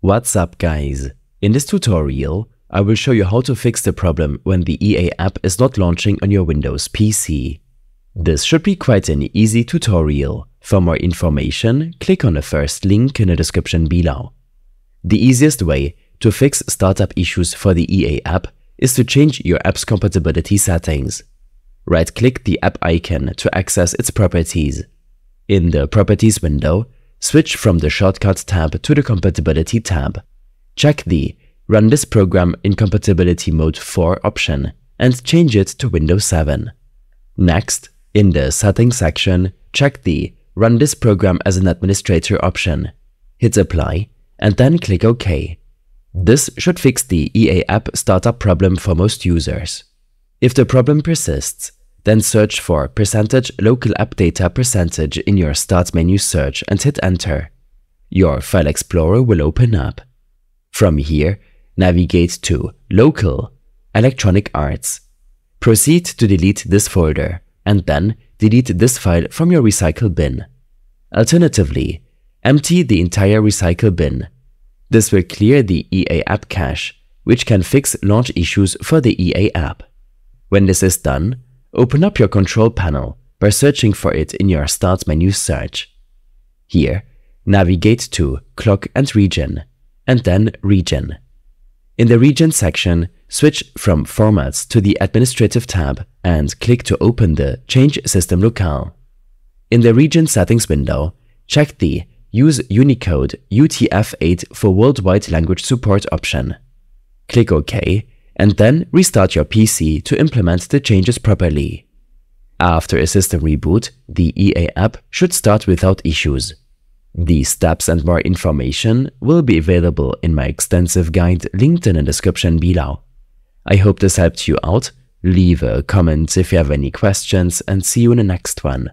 What's up guys? In this tutorial, I will show you how to fix the problem when the EA app is not launching on your Windows PC. This should be quite an easy tutorial. For more information, click on the first link in the description below. The easiest way to fix startup issues for the EA app is to change your app's compatibility settings. Right-click the app icon to access its properties. In the Properties window, switch from the Shortcuts tab to the Compatibility tab. Check the Run this program in Compatibility Mode for option and change it to Windows 7. Next, in the Settings section, check the Run this program as an administrator option. Hit Apply and then click OK. This should fix the EA app startup problem for most users. If the problem persists, then search for percentage local app data percentage in your Start menu search and hit Enter. Your File Explorer will open up. From here, navigate to Local, Electronic Arts. Proceed to delete this folder and then delete this file from your recycle bin. Alternatively, empty the entire recycle bin. This will clear the EA app cache, which can fix launch issues for the EA app. When this is done, open up your control panel by searching for it in your Start menu search. Here, navigate to Clock and Region, and then Region. In the Region section, switch from Formats to the Administrative tab and click to open the Change System Locale. In the Region Settings window, check the Use Unicode UTF-8 for Worldwide Language Support option. Click OK and then restart your PC to implement the changes properly. After a system reboot, the EA app should start without issues. These steps and more information will be available in my extensive guide linked in the description below. I hope this helped you out. Leave a comment if you have any questions and see you in the next one.